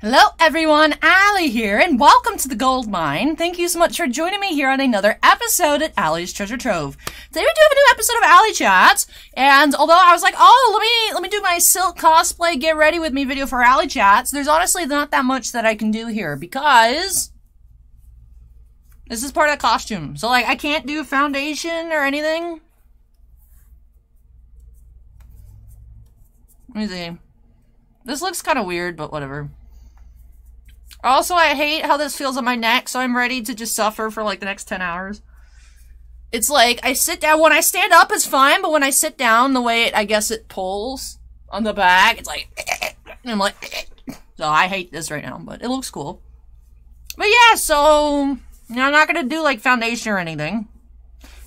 Hello everyone, Ally here, and welcome to the Gold Mine. Thank you so much for joining me here on another episode at Ally's Treasure Trove. Today we do have a new episode of Ally Chat, and although I was like, oh, let me let me do my silk cosplay get ready with me video for Ally Chats, there's honestly not that much that I can do here because this is part of the costume. So like I can't do foundation or anything. Let me see. This looks kind of weird, but whatever. Also, I hate how this feels on my neck, so I'm ready to just suffer for like the next 10 hours. It's like, I sit down, when I stand up it's fine, but when I sit down, the way it, I guess it pulls on the back, it's like, and I'm like, so I hate this right now, but it looks cool. But yeah, so, I'm not gonna do like foundation or anything.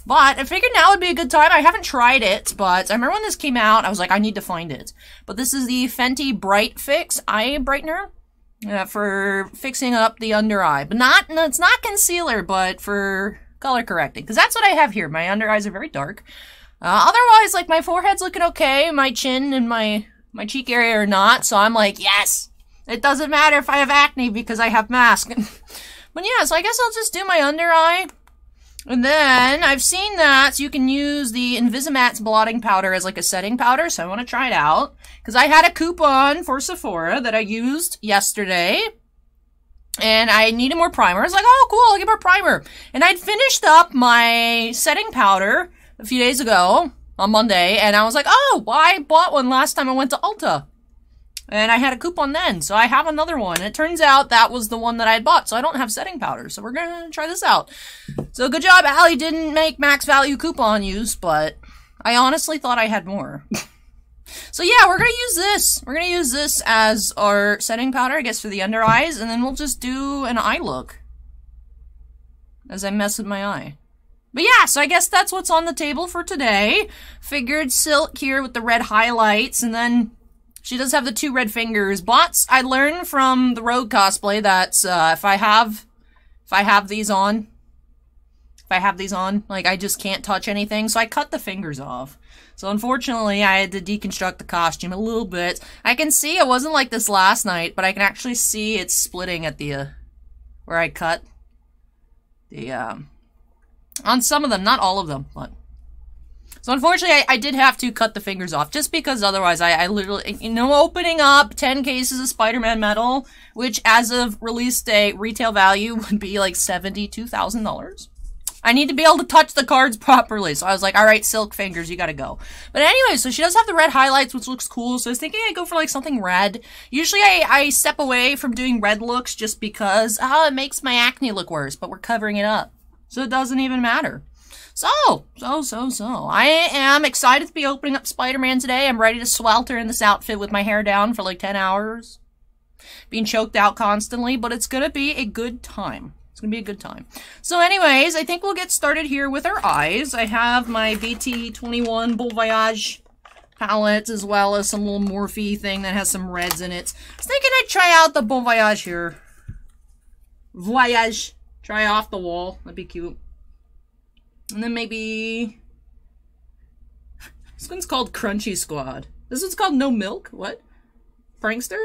But I figured now would be a good time. I haven't tried it, but I remember when this came out, I was like, I need to find it. But this is the Fenty Bright Fix Eye Brightener uh, for fixing up the under eye. But not, no, it's not concealer, but for color correcting. Because that's what I have here. My under eyes are very dark. Uh, otherwise, like, my forehead's looking okay. My chin and my, my cheek area are not. So I'm like, yes! It doesn't matter if I have acne because I have mask. but yeah, so I guess I'll just do my under eye. And then I've seen that you can use the Invisimatte's blotting powder as like a setting powder, so I want to try it out. Because I had a coupon for Sephora that I used yesterday. And I needed more primer. I was like, oh, cool, I'll get more primer. And I'd finished up my setting powder a few days ago on Monday, and I was like, oh, well, I bought one last time I went to Ulta. And I had a coupon then, so I have another one. And it turns out that was the one that I had bought, so I don't have setting powder. So we're gonna try this out. So good job, Ally didn't make max value coupon use, but I honestly thought I had more. so yeah, we're gonna use this. We're gonna use this as our setting powder, I guess, for the under eyes, and then we'll just do an eye look. As I mess with my eye. But yeah, so I guess that's what's on the table for today. Figured silk here with the red highlights, and then she does have the two red fingers. Bots, I learned from the Rogue cosplay that uh, if I have, if I have these on, if I have these on, like I just can't touch anything, so I cut the fingers off. So unfortunately, I had to deconstruct the costume a little bit. I can see it wasn't like this last night, but I can actually see it's splitting at the, uh, where I cut the, um, on some of them, not all of them, but so unfortunately, I, I, did have to cut the fingers off, just because otherwise I, I literally, you know, opening up 10 cases of Spider-Man metal, which as of release date, retail value would be like $72,000. I need to be able to touch the cards properly. So I was like, all right, silk fingers, you gotta go. But anyway, so she does have the red highlights, which looks cool. So I was thinking I'd go for like something red. Usually I, I step away from doing red looks just because, oh, it makes my acne look worse, but we're covering it up. So it doesn't even matter. So, so, so, so. I am excited to be opening up Spider-Man today. I'm ready to swelter in this outfit with my hair down for like 10 hours. Being choked out constantly, but it's gonna be a good time. It's gonna be a good time. So anyways, I think we'll get started here with our eyes. I have my BT21 Bon Voyage palette, as well as some little Morphe thing that has some reds in it. I was thinking I'd try out the Bon Voyage here. Voyage. Try off the wall. That'd be cute. And then maybe... This one's called Crunchy Squad. This one's called No Milk? What? Prankster?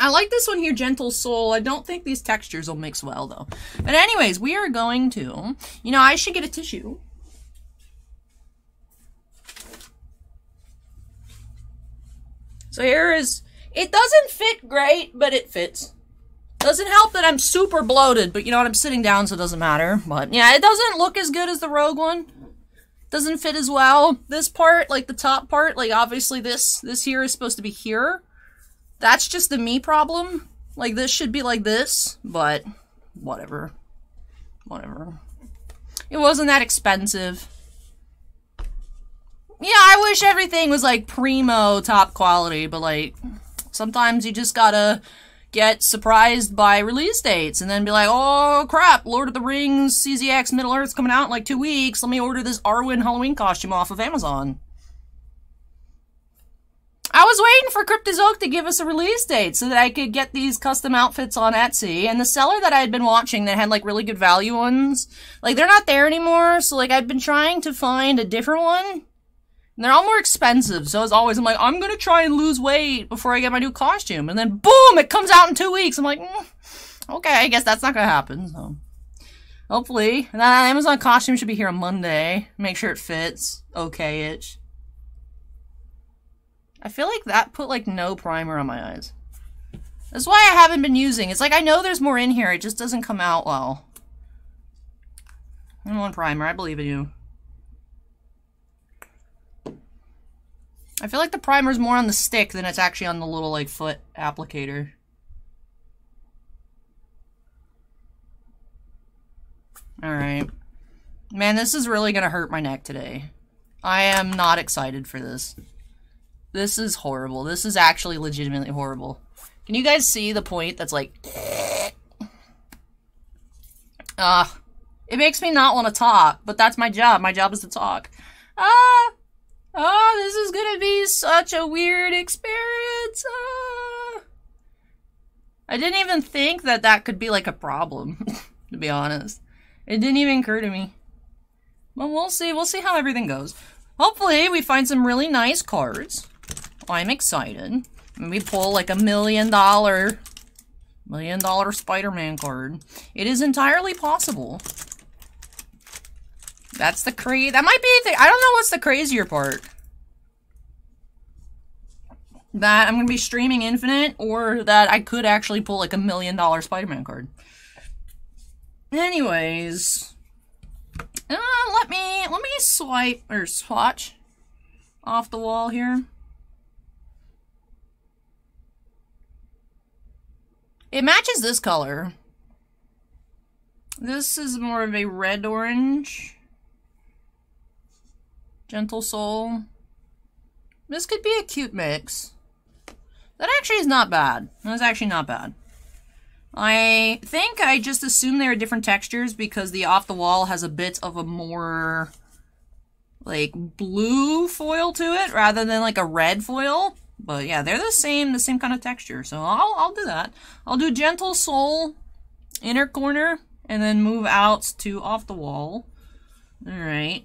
I like this one here, Gentle Soul. I don't think these textures will mix well, though. But anyways, we are going to... You know, I should get a tissue. So here is... It doesn't fit great, but it fits. Doesn't help that I'm super bloated, but you know what, I'm sitting down so it doesn't matter. But yeah, it doesn't look as good as the Rogue one. Doesn't fit as well. This part, like the top part, like obviously this, this here is supposed to be here. That's just the me problem. Like this should be like this, but whatever. Whatever. It wasn't that expensive. Yeah, I wish everything was like primo top quality, but like sometimes you just gotta get surprised by release dates and then be like, oh crap, Lord of the Rings CZX Middle Earth's coming out in like two weeks. Let me order this Arwen Halloween costume off of Amazon. I was waiting for Cryptozoic to give us a release date so that I could get these custom outfits on Etsy. And the seller that I had been watching that had like really good value ones, like they're not there anymore. So like I've been trying to find a different one They're all more expensive, so as always, I'm like, I'm gonna try and lose weight before I get my new costume. And then boom, it comes out in two weeks. I'm like, mm, okay, I guess that's not gonna happen, so. Hopefully. That Amazon costume should be here on Monday. Make sure it fits okay-ish. I feel like that put like no primer on my eyes. That's why I haven't been using. It's like I know there's more in here, it just doesn't come out well. I'm on primer, I believe in you. I feel like the primer's more on the stick than it's actually on the little like foot applicator. Alright. Man, this is really gonna hurt my neck today. I am not excited for this. This is horrible. This is actually legitimately horrible. Can you guys see the point that's like... Ah. It makes me not want to talk, but that's my job. My job is to talk. Ah! Oh, this is gonna be such a weird experience. Ah. I didn't even think that that could be like a problem, to be honest. It didn't even occur to me. But we'll see. We'll see how everything goes. Hopefully, we find some really nice cards. I'm excited. We pull like a million dollar, million dollar Spider-Man card. It is entirely possible. That's the crazy. That might be the. I don't know what's the crazier part. That I'm going to be streaming Infinite, or that I could actually pull like a million dollar Spider-Man card. Anyways, uh, let me let me swipe or swatch off the wall here. It matches this color. This is more of a red orange. Gentle Soul. This could be a cute mix. That actually is not bad. That's actually not bad. I think I just assume they are different textures because the off the wall has a bit of a more like blue foil to it rather than like a red foil. But yeah, they're the same, the same kind of texture. So I'll, I'll do that. I'll do Gentle Soul inner corner and then move out to off the wall. All right.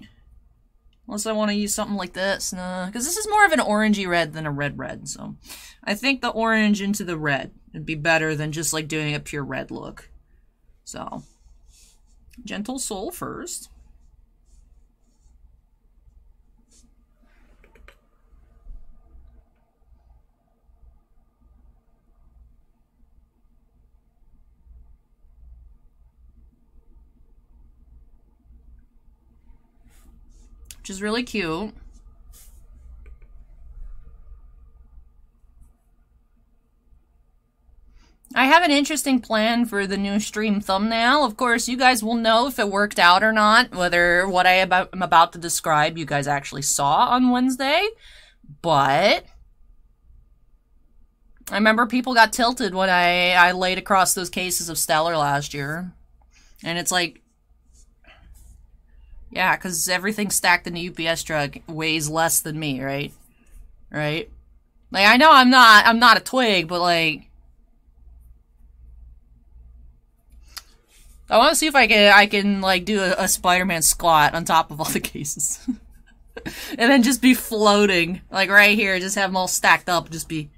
Unless I want to use something like this. Because this is more of an orangey red than a red red. So I think the orange into the red would be better than just like doing a pure red look. So, Gentle Soul first. Which is really cute. I have an interesting plan for the new stream thumbnail. Of course, you guys will know if it worked out or not, whether what I am about to describe you guys actually saw on Wednesday. But I remember people got tilted when I, I laid across those cases of Stellar last year. And it's like, yeah, because everything stacked in the UPS truck weighs less than me, right? Right? Like, I know I'm not, I'm not a twig, but like, I want to see if I can I can like do a, a Spider-Man squat on top of all the cases, and then just be floating like right here. Just have them all stacked up. Just be.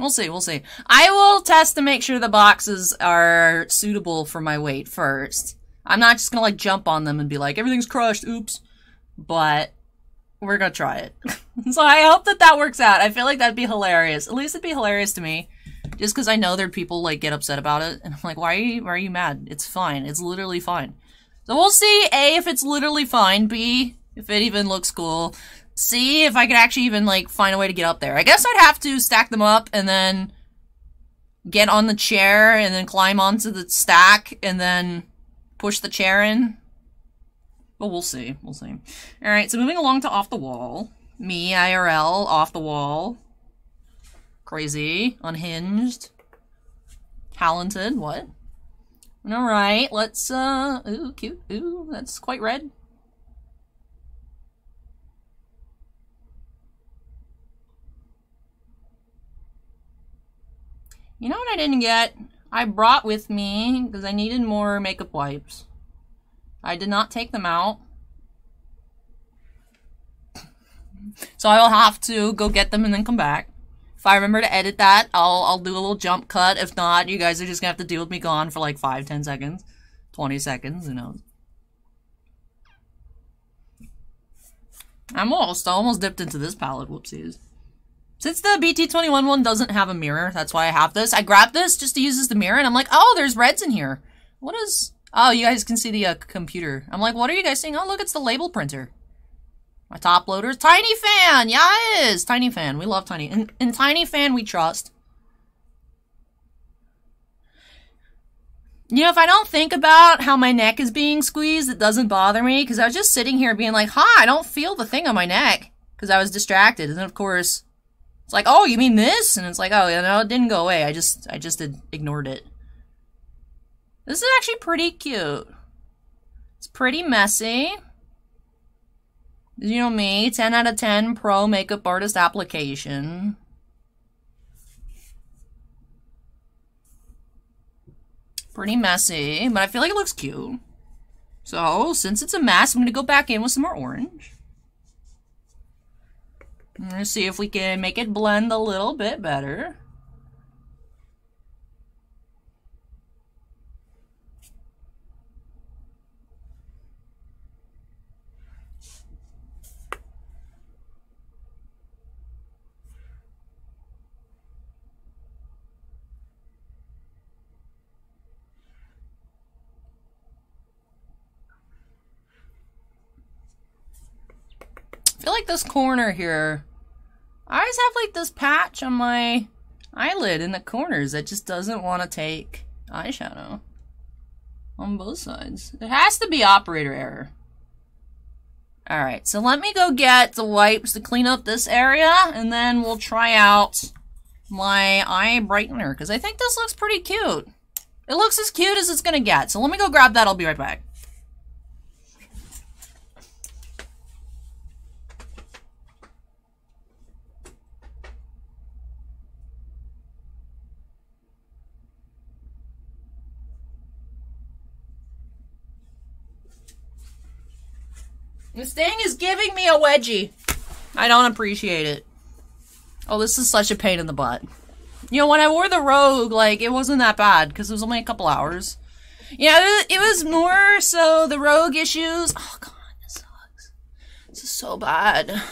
We'll see. We'll see. I will test to make sure the boxes are suitable for my weight first. I'm not just gonna like jump on them and be like everything's crushed. Oops. But we're gonna try it. so I hope that that works out. I feel like that'd be hilarious. At least it'd be hilarious to me just because I know there are people like get upset about it, and I'm like, why are you why are you mad? It's fine. It's literally fine. So we'll see A if it's literally fine, B if it even looks cool, C if I could actually even like find a way to get up there. I guess I'd have to stack them up and then get on the chair and then climb onto the stack and then push the chair in. But we'll see. We'll see. Alright, so moving along to off the wall. Me, IRL, off the wall. Crazy. Unhinged. Talented. What? Alright, let's, uh, ooh, cute. Ooh, that's quite red. You know what I didn't get? I brought with me, because I needed more makeup wipes. I did not take them out. So I'll have to go get them and then come back. If I remember to edit that, I'll I'll do a little jump cut. If not, you guys are just gonna have to deal with me gone for like 5, 10 seconds. 20 seconds, who knows. I'm almost, I almost dipped into this palette, whoopsies. Since the BT21 one doesn't have a mirror, that's why I have this. I grabbed this just to use as the mirror, and I'm like, oh, there's reds in here. What is... Oh, you guys can see the uh, computer. I'm like, what are you guys seeing? Oh, look, it's the label printer. My top loader Tiny Fan! Yeah, it is! Tiny Fan. We love Tiny. In, in Tiny Fan, we trust. You know, if I don't think about how my neck is being squeezed, it doesn't bother me. Because I was just sitting here being like, huh, I don't feel the thing on my neck. Because I was distracted. And of course, it's like, oh, you mean this? And it's like, oh, know, it didn't go away. I just, I just ignored it. This is actually pretty cute. It's pretty messy. You know me, 10 out of 10 pro makeup artist application. Pretty messy, but I feel like it looks cute. So, since it's a mess, I'm going to go back in with some more orange. To see if we can make it blend a little bit better. I feel like this corner here, I always have like this patch on my eyelid in the corners that just doesn't want to take eyeshadow on both sides. It has to be operator error. Alright, so let me go get the wipes to clean up this area, and then we'll try out my eye brightener, because I think this looks pretty cute. It looks as cute as it's going to get, so let me go grab that. I'll be right back. This thing is giving me a wedgie. I don't appreciate it. Oh, this is such a pain in the butt. You know, when I wore the Rogue, like, it wasn't that bad, because it was only a couple hours. Yeah, it, it was more so the Rogue issues. Oh, God, this sucks. This is so bad.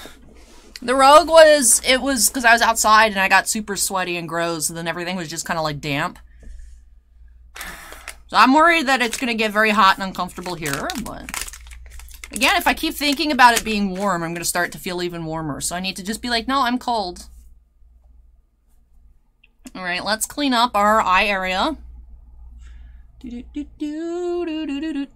The Rogue was, it was, because I was outside and I got super sweaty and gross, and then everything was just kind of, like, damp. So I'm worried that it's going to get very hot and uncomfortable here, but... Again, if I keep thinking about it being warm, I'm going to start to feel even warmer. So I need to just be like, no, I'm cold. All right, let's clean up our eye area. Do -do -do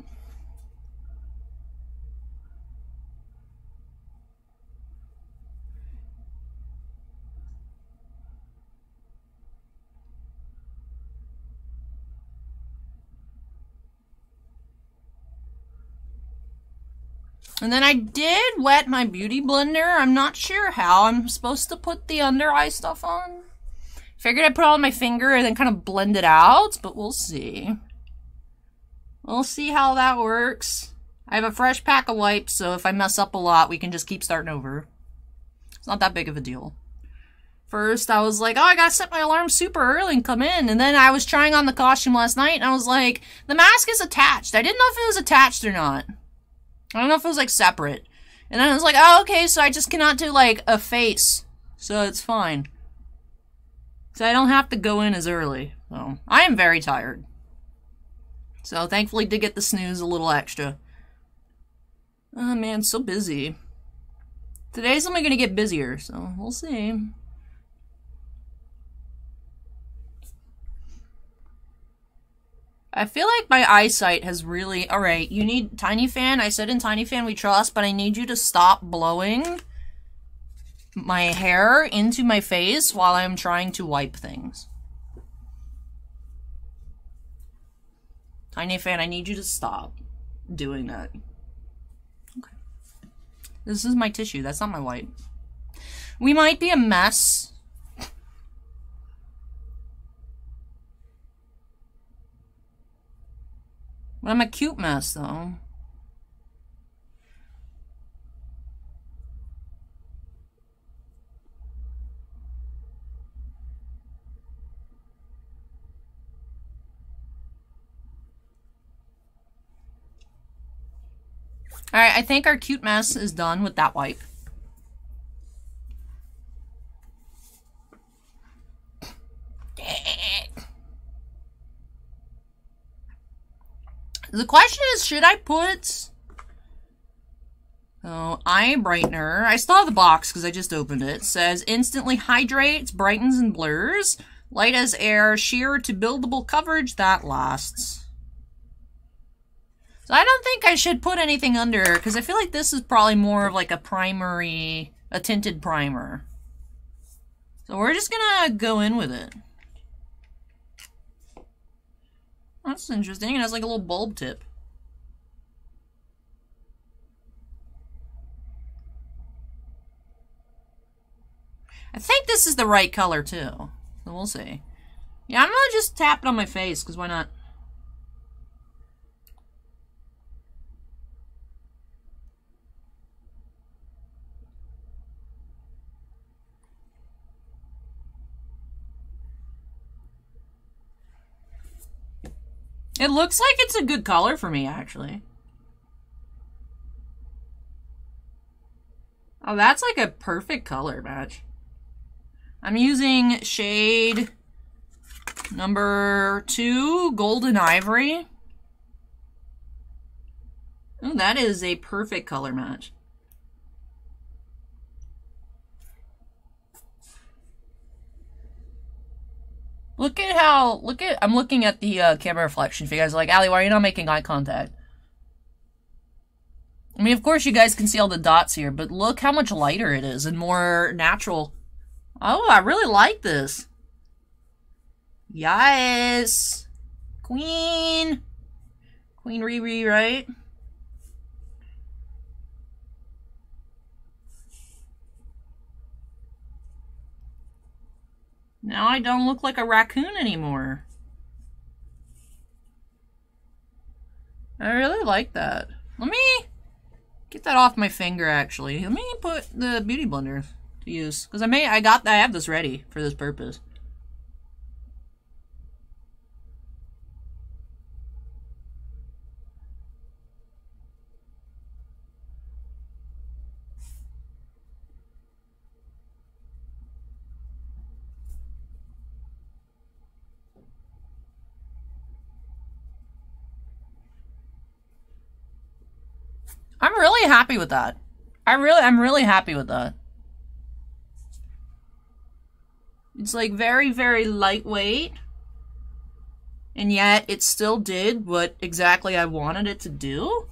And then I did wet my beauty blender. I'm not sure how I'm supposed to put the under eye stuff on. Figured I'd put it on my finger and then kind of blend it out, but we'll see. We'll see how that works. I have a fresh pack of wipes, so if I mess up a lot, we can just keep starting over. It's not that big of a deal. First, I was like, oh, I gotta set my alarm super early and come in. And then I was trying on the costume last night, and I was like, the mask is attached. I didn't know if it was attached or not. I don't know if it was like separate. And then I was like, oh, okay, so I just cannot do like a face. So it's fine. So I don't have to go in as early. So I am very tired. So thankfully did get the snooze a little extra. Oh man, so busy. Today's only gonna get busier, so we'll see. I feel like my eyesight has really... Alright, you need Tiny Fan. I said in Tiny Fan we trust, but I need you to stop blowing my hair into my face while I'm trying to wipe things. Tiny Fan, I need you to stop doing that. Okay. This is my tissue. That's not my wipe. We might be a mess Well, I'm a cute mess, though. All right, I think our cute mess is done with that wipe. The question is, should I put... Oh, eye brightener. I still have the box because I just opened it. it. Says instantly hydrates, brightens, and blurs. Light as air, sheer to buildable coverage that lasts. So I don't think I should put anything under because I feel like this is probably more of like a primary, a tinted primer. So we're just gonna go in with it. That's interesting. It has like a little bulb tip. I think this is the right color too. So we'll see. Yeah, I'm gonna just tap it on my face, because why not? It looks like it's a good color for me, actually. Oh, that's like a perfect color match. I'm using shade number two, Golden Ivory. Oh, that is a perfect color match. Look at how, look at, I'm looking at the uh, camera reflection. If you guys are like, Ally, why are you not making eye contact? I mean, of course you guys can see all the dots here, but look how much lighter it is and more natural. Oh, I really like this. Yes. Queen. Queen Riri, right? Now I don't look like a raccoon anymore. I really like that. Let me get that off my finger, actually. Let me put the Beauty Blender to use. Because I may, I got, I have this ready for this purpose. I'm really happy with that. I really, I'm really happy with that. It's like very, very lightweight. And yet it still did what exactly I wanted it to do.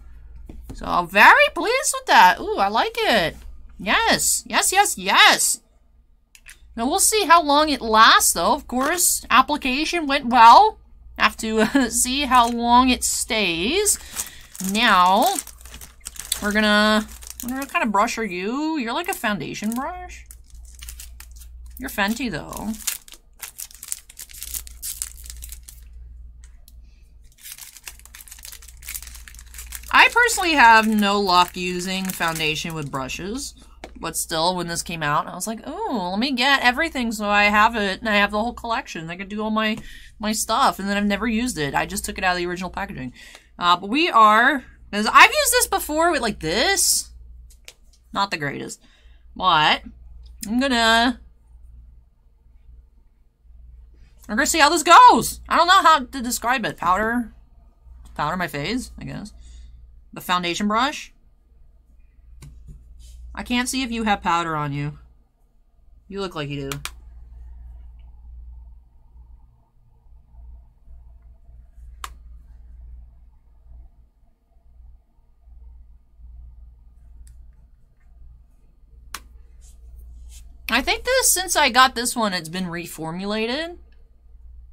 So I'm very pleased with that. Ooh, I like it. Yes, yes, yes, yes. Now we'll see how long it lasts though. Of course, application went well. Have to uh, see how long it stays. Now, we're gonna, what kind of brush are you? You're like a foundation brush? You're Fenty though. I personally have no luck using foundation with brushes. But still, when this came out, I was like, oh, let me get everything so I have it and I have the whole collection. I can do all my, my stuff. And then I've never used it. I just took it out of the original packaging. Uh, but we are because I've used this before with like this. Not the greatest. But I'm gonna we're gonna see how this goes. I don't know how to describe it. Powder powder my face, I guess. The foundation brush. I can't see if you have powder on you. You look like you do. I think this, since I got this one, it's been reformulated.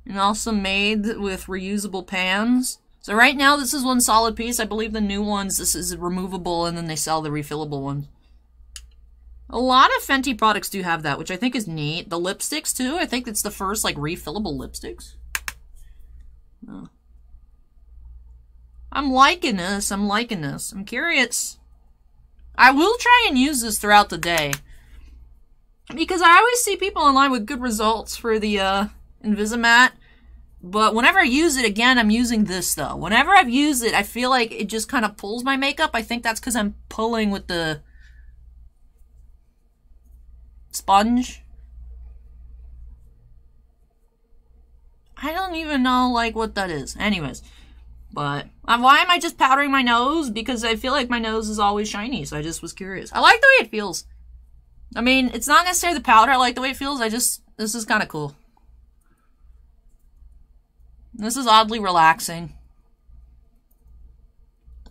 And also made with reusable pans. So right now, this is one solid piece. I believe the new ones, this is removable, and then they sell the refillable ones. A lot of Fenty products do have that, which I think is neat. The lipsticks, too. I think it's the first, like, refillable lipsticks. Oh. I'm liking this. I'm liking this. I'm curious. I will try and use this throughout the day. Because I always see people online with good results for the uh, Invisimatte. But whenever I use it, again, I'm using this though. Whenever I've used it, I feel like it just kind of pulls my makeup. I think that's because I'm pulling with the sponge. I don't even know, like, what that is. Anyways. But, uh, why am I just powdering my nose? Because I feel like my nose is always shiny, so I just was curious. I like the way it feels. I mean, it's not necessarily the powder I like the way it feels, I just, this is kind of cool. This is oddly relaxing.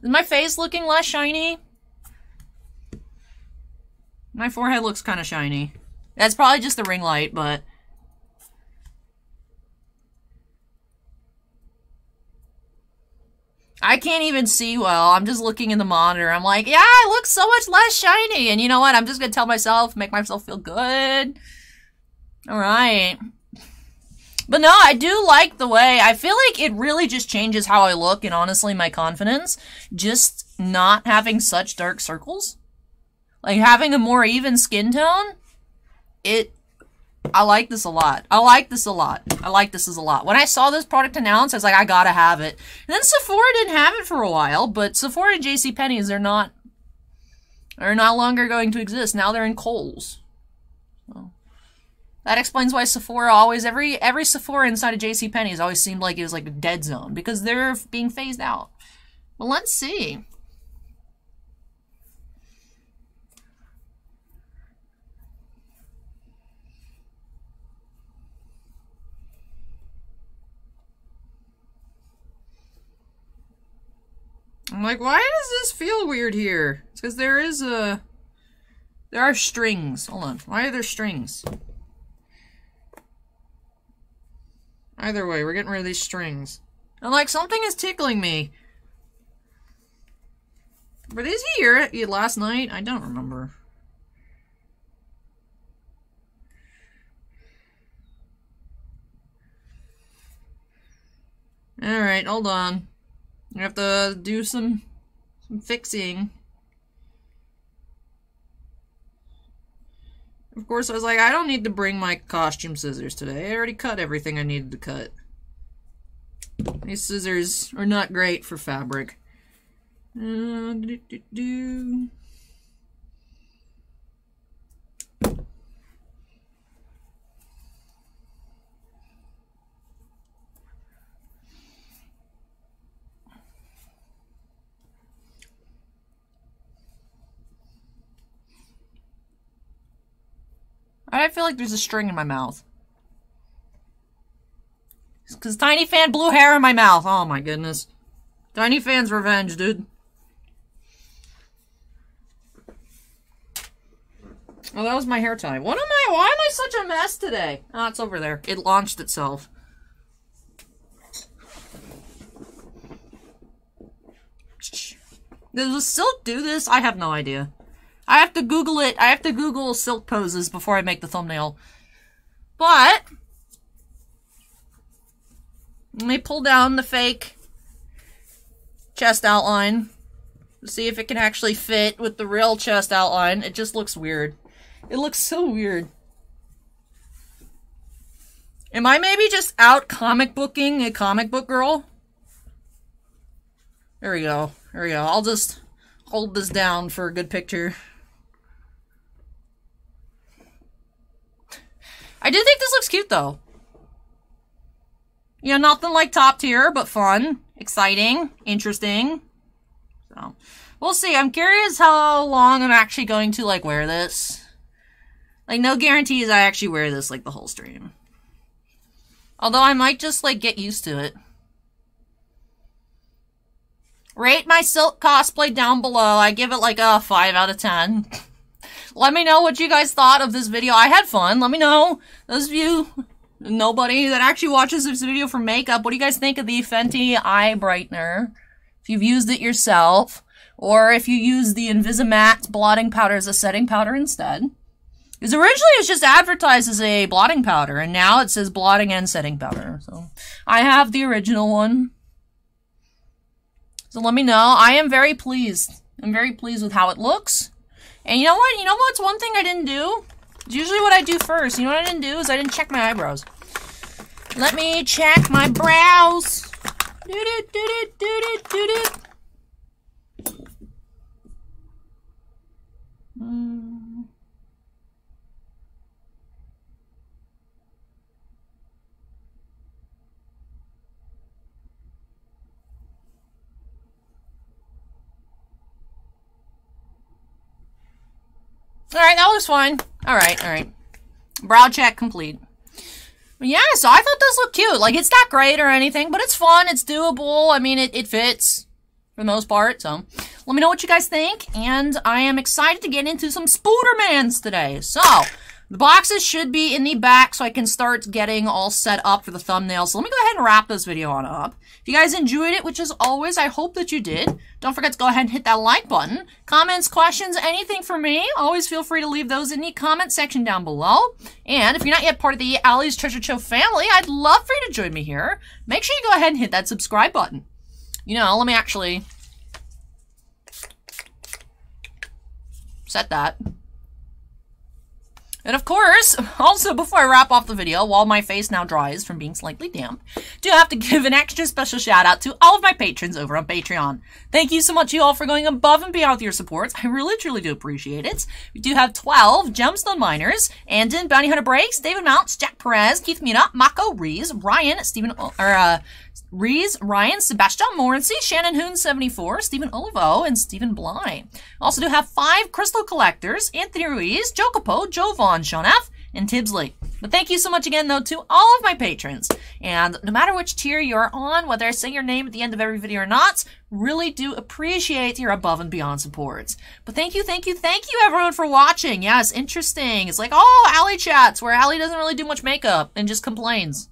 Is my face looking less shiny? My forehead looks kind of shiny. That's probably just the ring light, but... I can't even see well. I'm just looking in the monitor. I'm like, yeah, it looks so much less shiny. And you know what? I'm just going to tell myself, make myself feel good. All right. But no, I do like the way, I feel like it really just changes how I look and honestly my confidence. Just not having such dark circles. Like having a more even skin tone. It, I like this a lot. I like this a lot. I like this is a lot. When I saw this product announced, I was like, I gotta have it. And then Sephora didn't have it for a while, but Sephora and JCPenney's, they're not, are no longer going to exist. Now they're in Kohl's. So. That explains why Sephora always every every Sephora inside of J.C. Penney's always seemed like it was like a dead zone because they're being phased out. Well, let's see. I'm like, why does this feel weird here? It's because there is a... There are strings. Hold on. Why are there strings? Either way, we're getting rid of these strings. And like, something is tickling me. Were these here last night? I don't remember. Alright, hold on. I have to do some, some fixing. Of course, I was like, I don't need to bring my costume scissors today. I already cut everything I needed to cut. These scissors are not great for fabric. Uh, doo -doo -doo. I feel like there's a string in my mouth. It's Because Tiny Fan blew hair in my mouth. Oh my goodness. Tiny Fan's revenge, dude. Oh, that was my hair tie. What am I? Why am I such a mess today? Oh, it's over there. It launched itself. Does silk do this? I have no idea. I have to Google it. I have to Google silk poses before I make the thumbnail. But, let me pull down the fake chest outline. See if it can actually fit with the real chest outline. It just looks weird. It looks so weird. Am I maybe just out comic booking a comic book girl? There we go. There we go. I'll just hold this down for a good picture. I do think this looks cute, though. You know, nothing like top tier, but fun, exciting, interesting. So, we'll see. I'm curious how long I'm actually going to, like, wear this. Like, no guarantees I actually wear this, like, the whole stream. Although I might just, like, get used to it. Rate my silk cosplay down below. I give it, like, a 5 out of 10. Let me know what you guys thought of this video. I had fun. Let me know. Those of you, nobody that actually watches this video for makeup, what do you guys think of the Fenty Eye Brightener? If you've used it yourself, or if you use the Invisimatte blotting powder as a setting powder instead. Because originally it was just advertised as a blotting powder, and now it says blotting and setting powder. So I have the original one. So let me know. I am very pleased. I'm very pleased with how it looks. And you know what? You know what's one thing I didn't do? It's usually what I do first. You know what I didn't do is I didn't check my eyebrows. Let me check my brows. Doot doot doot doot doot All right, that looks fine. All right, all right. Brow check complete. Yeah, so I thought this looked cute. Like, it's not great or anything, but it's fun. It's doable. I mean, it, it fits for the most part. So, let me know what you guys think. And I am excited to get into some Spoodermans today. So, the boxes should be in the back so I can start getting all set up for the thumbnail. So let me go ahead and wrap this video on up. If you guys enjoyed it, which as always, I hope that you did, don't forget to go ahead and hit that like button. Comments, questions, anything for me, always feel free to leave those in the comment section down below. And if you're not yet part of the Ally's Treasure Trove family, I'd love for you to join me here. Make sure you go ahead and hit that subscribe button. You know, let me actually set that. And of course, also before I wrap off the video, while my face now dries from being slightly damp, do have to give an extra special shout out to all of my patrons over on Patreon. Thank you so much you all for going above and beyond with your support. I really truly do appreciate it. We do have 12 Gemstone Miners, Andon, Bounty Hunter Breaks, David Mounts, Jack Perez, Keith Mina, Mako Rees, Ryan, Stephen, or uh, Rees, Ryan, Sebastian Morency, Shannon Hoon 74, Stephen Olivo, and Stephen Bly. Also do have five crystal collectors, Anthony Ruiz, Jokopo, Joe Vaughn, Sean F., and Tibbsley. But thank you so much again, though, to all of my patrons. And no matter which tier you're on, whether I say your name at the end of every video or not, really do appreciate your above and beyond supports. But thank you, thank you, thank you, everyone, for watching. Yes, interesting. It's like, oh, Ally chats, where Ally doesn't really do much makeup and just complains.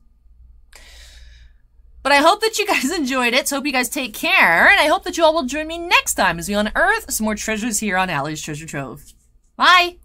But I hope that you guys enjoyed it. So hope you guys take care. And I hope that you all will join me next time as we unearth some more treasures here on Ally's Treasure Trove. Bye!